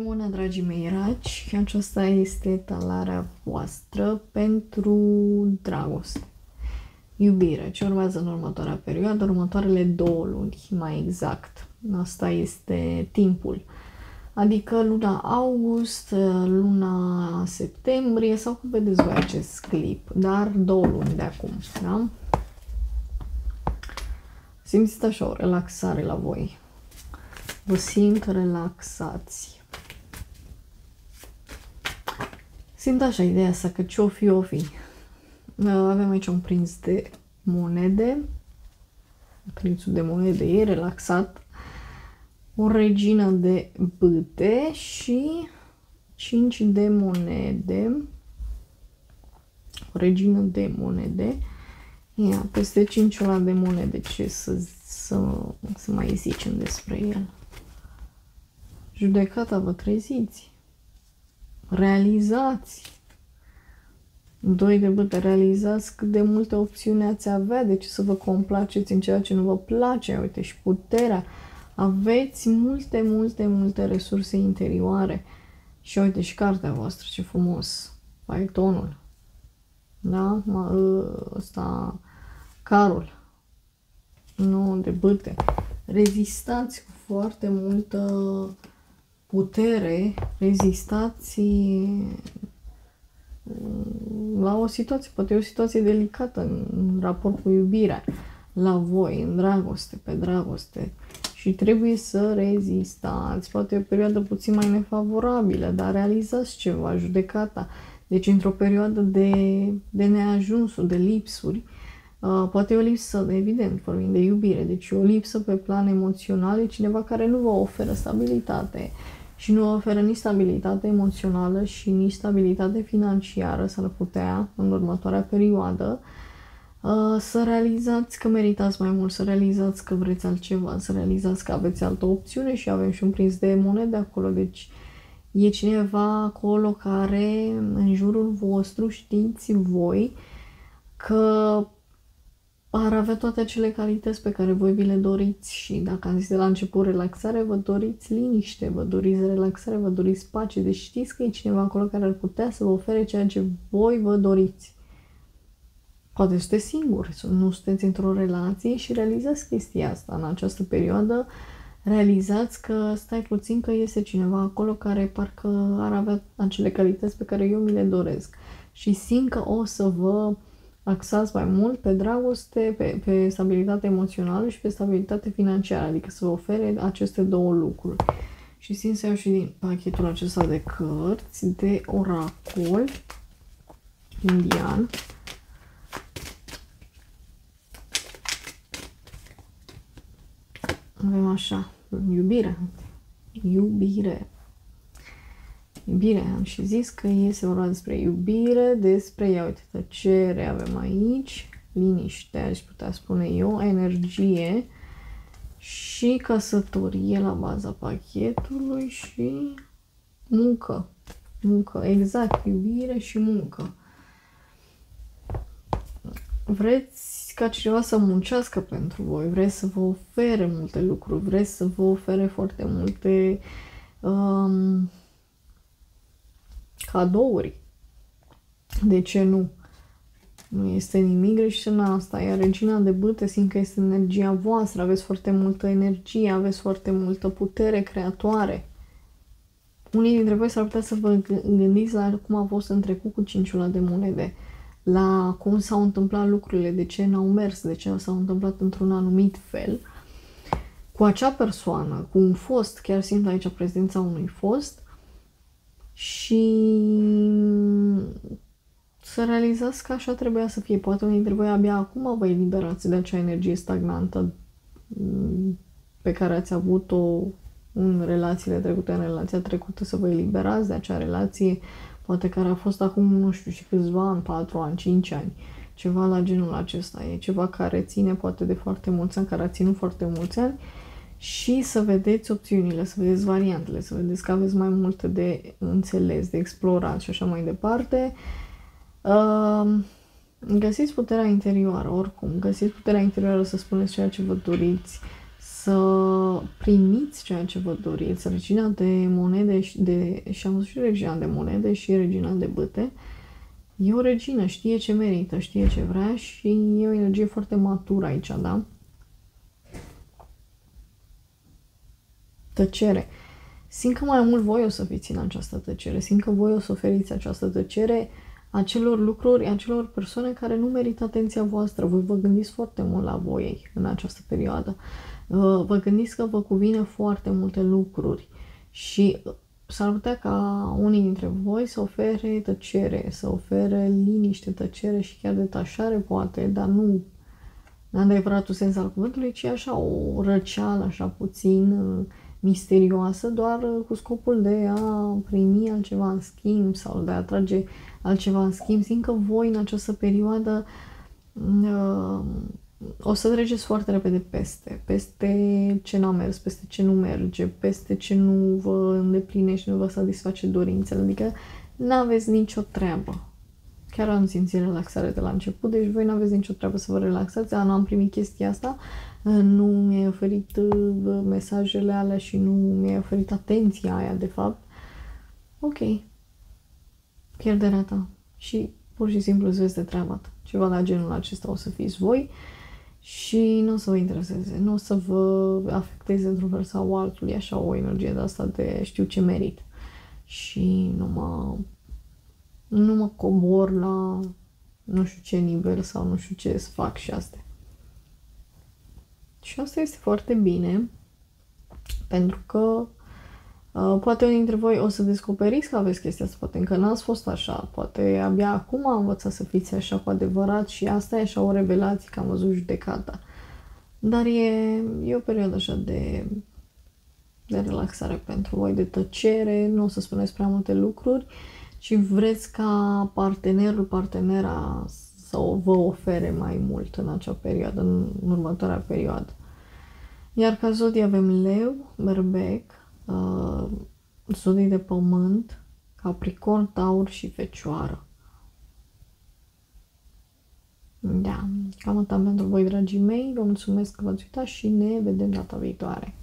Bună, dragii mei raci! Aceasta este talarea voastră pentru dragoste. Iubire, ce urmează în următoarea perioadă, următoarele două luni, mai exact. Asta este timpul. Adică luna august, luna septembrie sau cum vedeți voi acest clip, dar două luni de acum, da? Simțiți așa o relaxare la voi. Vă simt relaxați. Simt așa ideea asta că ce-o fi, o fi. Avem aici un prinț de monede. Prințul de monede e relaxat. O regină de bâte și 5 de monede. O regină de monede. Ia, peste 5 ăla de monede, ce să, să, să mai zicem despre el. Judecata vă treziți realizați. Doi de bătă, realizați cât de multe opțiuni ați avea, de ce să vă complaceți în ceea ce nu vă place, uite, și puterea. Aveți multe, multe, multe resurse interioare. Și uite și cartea voastră, ce frumos. Pythonul. Da? Ăsta, carul. Nu, de bâte. Rezistați cu foarte multă putere, rezistați la o situație, poate e o situație delicată în raport cu iubirea, la voi, în dragoste, pe dragoste și trebuie să rezistați. Poate e o perioadă puțin mai nefavorabilă, dar realizați ceva, judecata. Deci într-o perioadă de, de neajunsuri, de lipsuri, uh, poate e o lipsă, evident, vorbim de iubire, deci o lipsă pe plan emoțional, e cineva care nu vă oferă stabilitate, și nu oferă nici stabilitate emoțională și nici stabilitate financiară să-l putea în următoarea perioadă, uh, să realizați că meritați mai mult, să realizați că vreți altceva, să realizați că aveți altă opțiune și avem și un prins de monede acolo, deci e cineva acolo care în jurul vostru știți voi că ar avea toate acele calități pe care voi vi le doriți și dacă am zis de la început relaxare, vă doriți liniște, vă doriți relaxare, vă doriți pace, deci știți că e cineva acolo care ar putea să vă ofere ceea ce voi vă doriți. Poate sunteți singuri, nu sunteți într-o relație și realizați chestia asta. În această perioadă, realizați că stai puțin că este cineva acolo care parcă ar avea acele calități pe care eu mi le doresc. Și simt că o să vă axați mai mult pe dragoste, pe, pe stabilitate emoțională și pe stabilitate financiară, adică să vă ofere aceste două lucruri. Și simt să iau și din pachetul acesta de cărți de oracol indian. Avem așa, iubire. Iubire. Bine, am și zis că este vorba despre iubire, despre, ia uite, tăcere avem aici, liniște, aș putea spune eu, energie și căsătorie la baza pachetului și muncă. Muncă, exact, iubire și muncă. Vreți ca cineva să muncească pentru voi, vreți să vă ofere multe lucruri, vreți să vă ofere foarte multe um, cadouri. De ce nu? Nu este nimic greșit în asta. Iar regina de bâte simt că este energia voastră. Aveți foarte multă energie, aveți foarte multă putere creatoare. Unii dintre voi s-ar putea să vă gândiți la cum a fost în trecut cu cinciula de monede, la cum s-au întâmplat lucrurile, de ce n-au mers, de ce s-au întâmplat într-un anumit fel. Cu acea persoană, cu un fost, chiar simt aici prezența unui fost, și să realizați că așa trebuia să fie. Poate unii dintre voi abia acum vă eliberați de acea energie stagnantă pe care ați avut-o în relațiile trecute, în relația trecută, să vă eliberați de acea relație, poate care a fost acum, nu știu, și câțiva ani, 4 ani, 5 ani, ceva la genul acesta. E ceva care ține poate de foarte mulți ani, care a ținut foarte mulți ani și să vedeți opțiunile, să vedeți variantele, să vedeți că aveți mai multe de înțeles, de explorat și așa mai departe. Uh, găsiți puterea interioară, oricum, găsiți puterea interioară să spuneți ceea ce vă doriți, să primiți ceea ce vă doriți. Regina de monede și, de, și am și regina de monede și regina de băte. E o regină, știe ce merită, știe ce vrea și e o energie foarte matură aici, da? Tăcere. Simt că mai mult voi o să fiți în această tăcere, simt că voi o să oferiți această tăcere acelor lucruri, acelor persoane care nu merită atenția voastră. Voi vă gândiți foarte mult la voi în această perioadă. Uh, vă gândiți că vă cuvine foarte multe lucruri și s-ar putea ca unii dintre voi să ofere tăcere, să ofere liniște, tăcere și chiar detașare poate, dar nu în adevăratul sens al cuvântului, ci așa o răceală, așa puțin uh, misterioasă, doar uh, cu scopul de a primi altceva în schimb sau de a atrage altceva în schimb. Simt că voi în această perioadă uh, o să treceți foarte repede peste, peste ce n-a mers, peste ce nu merge, peste ce nu vă îndeplinește, nu vă satisface dorințele, adică nu aveți nicio treabă. Chiar am simțit relaxare de la început, deci voi nu aveți nicio treabă să vă relaxați. A, nu am primit chestia asta, nu mi-ai oferit uh, mesajele alea și nu mi-ai oferit atenția aia, de fapt. Ok. Pierderea ta. Și pur și simplu îți vezi de treaba ta. Ceva la genul acesta o să fiți voi și nu o să vă intereseze, nu o să vă afecteze într-un fel sau altul, e așa o energie de asta de știu ce merit. Și nu mă, nu mă cobor la nu știu ce nivel sau nu știu ce să fac și astea. Și asta este foarte bine, pentru că uh, poate unii dintre voi o să descoperiți că aveți chestia asta, poate încă n-ați fost așa, poate abia acum am învățat să fiți așa cu adevărat și asta e așa o revelație că am văzut judecata. Dar e, e o perioadă așa de, de relaxare pentru voi, de tăcere, nu o să spuneți prea multe lucruri, ci vreți ca partenerul, partenera să vă ofere mai mult în acea perioadă, în următoarea perioadă. Iar ca zodii avem leu, berbec, uh, zodii de pământ, capricorn, taur și fecioară. Da, cam atât pentru voi, dragii mei. Vă mulțumesc că v-ați uitat și ne vedem data viitoare.